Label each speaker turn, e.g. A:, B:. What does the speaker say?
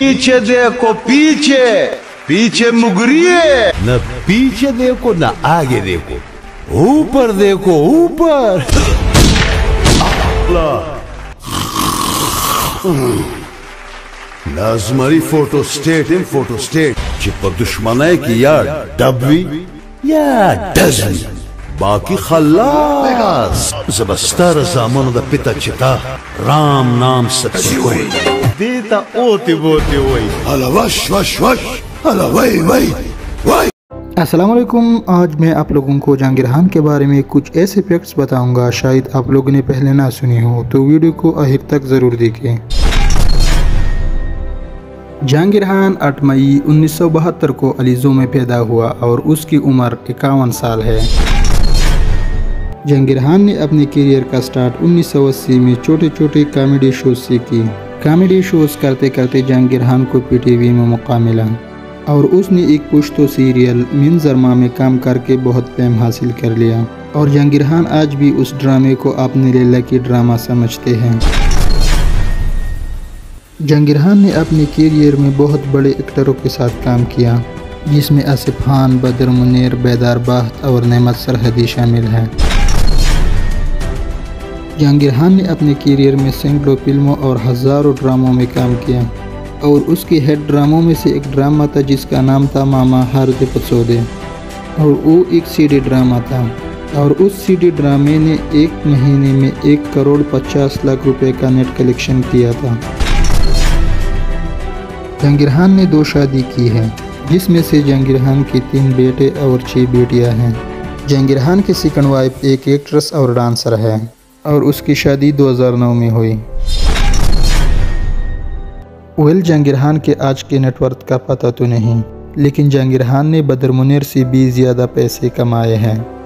A: पीछे देखो पीछे पीछे मुगरी है न पीछे देखो न आगे देखो ऊपर देखो ऊपर। लाजमरी photostat in photostat. चिप दुश्मन है कि या डबवी या डजन। बाकी खल्लास जबस्ता रजामन द पिता चिता राम नाम सच्ची कोई। देता ओते बोते वही
B: हला वश वश वश हला वही वही वही
C: अस्सलाम वालेकुम आज मैं आप लोगों को जहांगीर खान के बारे में कुछ ऐसे फैक्ट्स बताऊँगा शायद आप लोगों ने पहले ना सुनी हो तो वीडियो को आखिर तक ज़रूर देखें जहांगीर खान 8 मई 1972 को अलीजो में पैदा हुआ और उसकी उम्र इक्यावन साल है। जहांगीर खान ने अपने करियर का स्टार्ट 1980 में छोटे छोटे कॉमेडी शोज़ से की। कॉमेडी शोज़ करते करते जहांगीर खान को पीटीवी में मौका मिला और उसने एक पुश्तो सीरियल मिन जरमा में काम करके बहुत फेम हासिल कर लिया। और जहांगीर खान आज भी उस ड्रामे को अपने लिए लकी ड्रामा समझते हैं। जहांगीर खान ने अपने करियर में बहुत बड़े एक्टरों के साथ काम किया, जिसमें आसिफ खान, बदर मुनीर, बेदार बाहत और नमत सरहदी शामिल हैं। जहांगीर खान ने अपने करियर में सैकड़ों फ़िल्मों और हज़ारों ड्रामों में काम किया और उसके हेड ड्रामों में से एक ड्रामा था जिसका नाम था मामा हारद पसोदे। और वो एक सीडी ड्रामा था। और उस सीडी ड्रामे ने एक महीने में एक करोड़ पचास लाख रुपए का नेट कलेक्शन किया था। जहांगीर खान ने दो शादी की है, जिसमें से जहांगीर खान के तीन बेटे और छः बेटियाँ हैं। जहांगीर खान की सेकंड वाइफ एक एक्ट्रेस और डांसर है। और उसकी शादी 2009 में हुई। वेल जहांगीरहान के आज के नेटवर्थ का पता तो नहीं, लेकिन जहांगीरहान ने बदर मुनिर से भी ज़्यादा पैसे कमाए हैं।